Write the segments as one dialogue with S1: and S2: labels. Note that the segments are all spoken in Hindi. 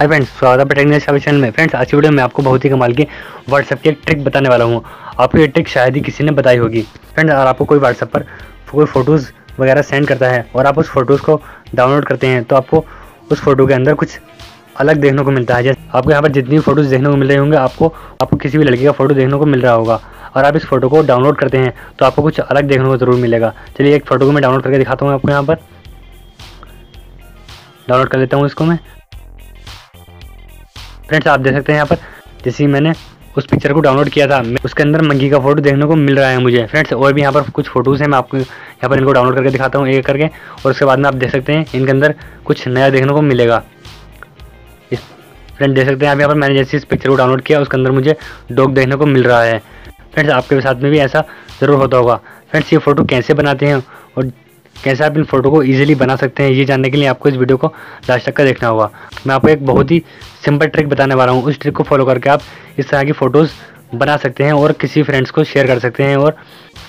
S1: हाय फ्रेंड्स स्वागत है टेक्निकल सर्विस चैनल में। फ्रेंड्स आज की वीडियो में आपको बहुत ही कमाल की व्हाट्सएप की एक ट्रिक बताने वाला हूँ। आपको ये ट्रिक शायद ही किसी ने बताई होगी। फ्रेंड्स अगर आपको कोई व्हाट्सएप पर कोई फ़ोटोज़ वगैरह सेंड करता है और आप उस फ़ोटोज़ को डाउनलोड करते हैं तो आपको उस फ़ोटो के अंदर कुछ अलग देखने को मिलता है। जैसे आपको यहाँ पर जितनी भी फ़ोटोज़ देखने को मिल रहे होंगे, आपको आपको किसी भी लड़की का फ़ोटो देखने को मिल रहा होगा। और आप इस फ़ोटो को डाउनलोड करते हैं तो आपको कुछ अलग देखने को ज़रूर मिलेगा। चलिए एक फ़ोटो को मैं डाउनलोड करके दिखाता हूँ आपको यहाँ पर। डाउनलोड कर लेता हूँ इसको मैं। फ्रेंड्स आप देख सकते हैं यहाँ पर। जैसे मैंने उस पिक्चर को डाउनलोड किया था उसके अंदर मंकी का फ़ोटो देखने को मिल रहा है मुझे। फ्रेंड्स और भी यहाँ पर कुछ फ़ोटोज़ हैं, मैं आपको यहाँ पर इनको डाउनलोड करके दिखाता हूँ एक करके। और उसके बाद में आप देख सकते हैं, इनके अंदर कुछ नया देखने को मिलेगा। इस फ्रेंड देख सकते हैं, आप यहाँ पर मैंने जैसे इस पिक्चर को डाउनलोड किया, उसके अंदर मुझे डॉग देखने को मिल रहा है। फ्रेंड्स आपके साथ में भी ऐसा ज़रूर होता होगा। फ्रेंड्स ये फ़ोटो कैसे बनाते हैं और कैसे आप इन फ़ोटो को ईजिली बना सकते हैं, ये जानने के लिए आपको इस वीडियो को लास्ट तक का देखना होगा। मैं आपको एक बहुत ही सिंपल ट्रिक बताने वाला हूँ। उस ट्रिक को फॉलो करके आप इस तरह की फ़ोटोज़ बना सकते हैं और किसी फ्रेंड्स को शेयर कर सकते हैं और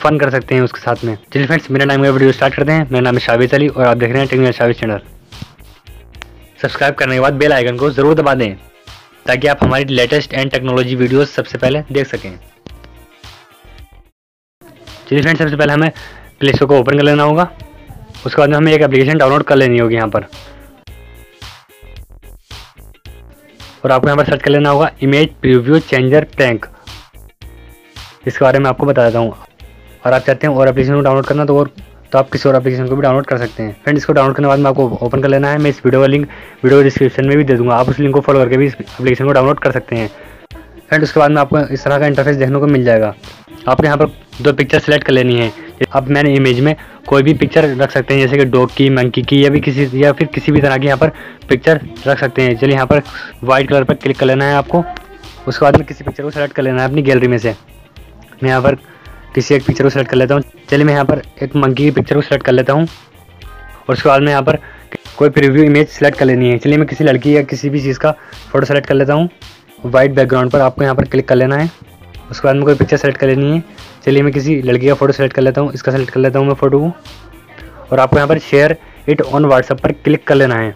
S1: फन कर सकते हैं उसके साथ में। चलिए फ्रेंड्स मेरा नाम का वीडियो स्टार्ट करते हैं। मेरा नाम है शाविज अली और आप देख रहे हैं टेक्निकल शाविज चैनल सब्सक्राइब करने के बाद बेल आइकन को ज़रूर दबा दें, ताकि आप हमारी लेटेस्ट एंड टेक्नोलॉजी वीडियोस सबसे पहले देख सकें। चलिए फ्रेंड्स सबसे पहले हमें प्ले स्टोर को ओपन कर लेना होगा। उसके बाद में हमें एक एप्लीकेशन डाउनलोड कर लेनी होगी यहाँ पर। और आपको यहाँ पर सर्च कर लेना होगा इमेज प्रीव्यू चेंजर प्रैंक इसके बारे में आपको बता देता हूँ। और आप चाहते हैं और एप्लीकेशन को डाउनलोड करना तो और तो आप किसी और एप्लीकेशन को भी डाउनलोड कर सकते हैं। फ्रेंड इसको डाउनलोड करने के बाद में आपको ओपन कर लेना है। मैं इस वीडियो का लिंक वीडियो डिस्क्रिप्शन में भी दे दूँगा। आप उस लिंक को फॉलो करके भी इस एप्लीकेशन को डाउनलोड कर सकते हैं। फ्रेंड उसके बाद में आपको इस तरह का इंटरफेस देखने को मिल जाएगा। आपको यहाँ पर दो पिक्चर सेलेक्ट कर लेनी है। अब मैंने इमेज में कोई भी पिक्चर रख सकते हैं, जैसे कि डॉग की मंकी की या भी किसी या फिर किसी भी तरह की यहाँ पर पिक्चर रख सकते हैं। चलिए यहाँ पर वाइट कलर पर क्लिक कर लेना है आपको। उसके बाद में किसी पिक्चर को सेलेक्ट कर लेना है अपनी गैलरी में से। मैं यहाँ पर किसी एक पिक्चर को सेलेक्ट कर लेता हूँ। चलिए मैं यहाँ पर एक मंकी की पिक्चर को सेलेक्ट कर लेता हूँ। और उसके बाद में यहाँ पर कोई प्रीव्यू इमेज सेलेक्ट कर लेनी है। चलिए मैं किसी लड़की या किसी भी चीज़ का फ़ोटो सेलेक्ट कर लेता हूँ। वाइट बैकग्राउंड पर आपको यहाँ पर क्लिक कर लेना है। उसके बाद में कोई पिक्चर सेलेक्ट कर लेनी है। चलिए मैं किसी लड़की का फ़ोटो सेलेक्ट कर लेता हूँ, इसका सेलेक्ट कर लेता हूँ मैं फ़ोटो को। और आपको यहाँ पर शेयर इट ऑन व्हाट्सअप पर क्लिक कर लेना है।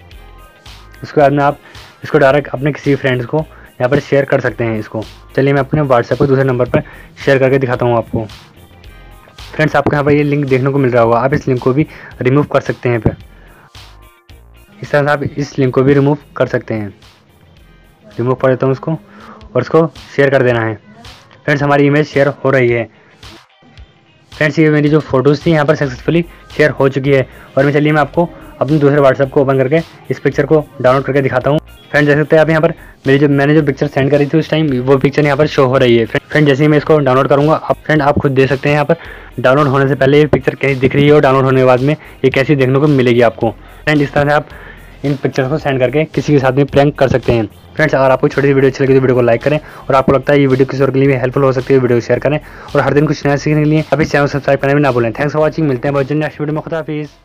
S1: उसके बाद में आप इसको डायरेक्ट अपने किसी फ्रेंड्स को यहाँ पर शेयर कर सकते हैं इसको। चलिए मैं अपने व्हाट्सएप को दूसरे नंबर पर शेयर करके दिखाता हूँ आपको। फ्रेंड्स आपको यहाँ पर ये लिंक देखने को मिल रहा होगा। आप इस लिंक को भी रिमूव कर सकते हैं फिर। इस तरह से आप इस लिंक को भी रिमूव कर सकते हैं। रिमूव कर देता हूँ उसको और उसको शेयर कर देना है। फ्रेंड्स हमारी इमेज शेयर हो रही है। फ्रेंड्स ये मेरी जो फ़ोटोज़ थी, यहाँ पर सक्सेसफुली शेयर हो चुकी है। और मैं चलिए, मैं आपको अपने दूसरे व्हाट्सएप को ओपन करके इस पिक्चर को डाउनलोड करके दिखाता हूँ। फ्रेंड देख सकते हैं आप यहाँ पर मेरी जो, मैंने जो पिक्चर सेंड करी थी उस टाइम वो पिक्चर यहाँ पर शो हो रही है। फ्रेंड जैसे ही मैं इसको डाउनलोड करूँगा, आप फ्रेंड आप खुद देख सकते हैं यहाँ पर डाउनलोड होने से पहले ये पिक्चर कैसी दिख रही है और डाउनलोड होने के बाद में ये कैसी देखने को मिलेगी आपको। फ्रेंड इस तरह से आप इन पिक्चर्स को सेंड करके किसी के साथ भी प्रैंक कर सकते हैं। फ्रेंड्स अगर आपको छोटी सी वीडियो अच्छी लगी तो वीडियो को लाइक करें और आपको लगता है ये वीडियो किसी और के लिए भी हेल्पफुल हो सकती है वीडियो शेयर करें और हर दिन कुछ नया सीखने के लिए अभी चैनल सब्सक्राइब करना भी ना भूलें। थैंक्स फॉर वॉचिंग मिलते हैं बहुत जल्द नेक्स्ट वीडियो में। खुदा हाफिज़।